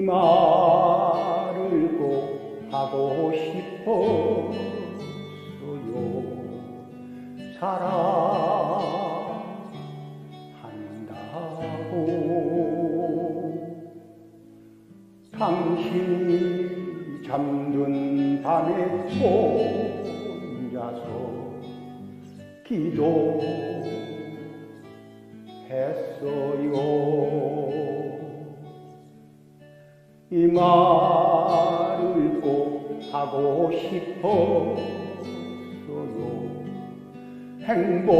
말을 꼭 하고 싶었어요. 사랑한다고 당신이 잠든 밤에 혼자서 기도 이 말을 꼭 하고 싶었어요 행복했다고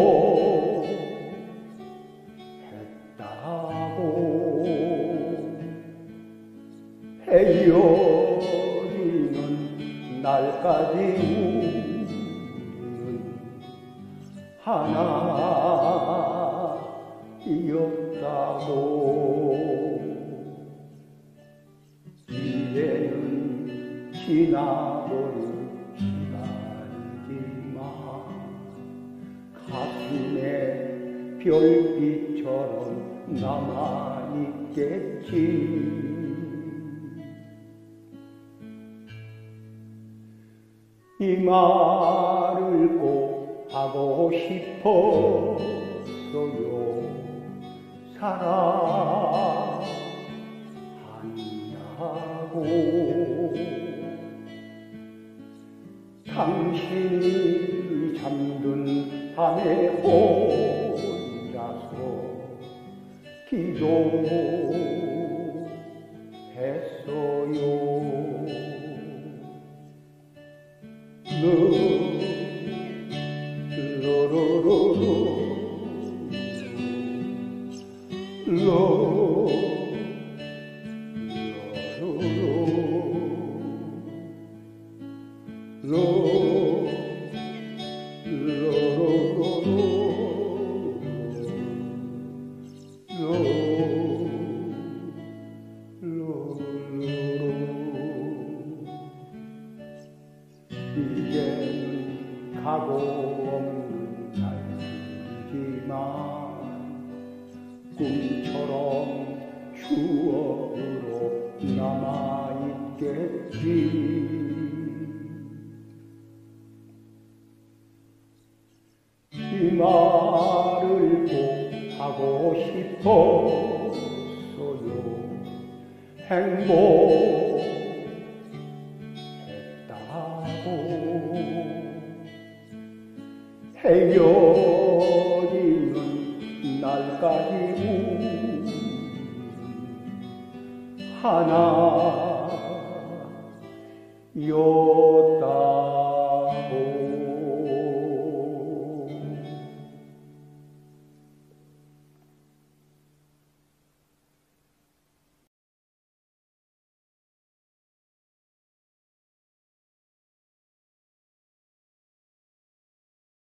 헤어지는 날까지 우리는 하나이었다고 지나버린 시간이지만 가슴에 별빛처럼 남아있겠지. 이 말을 꼭 하고 싶었어요 사랑한다고 당신이 잠든 밤에 혼자서 기도했어요. 로로로로 로로로로 이제는 가고 없는 날이지만 꿈처럼 말을 꼭 하고 싶었어요. 행복했다고 헤어지는 날까지 우리 하나 요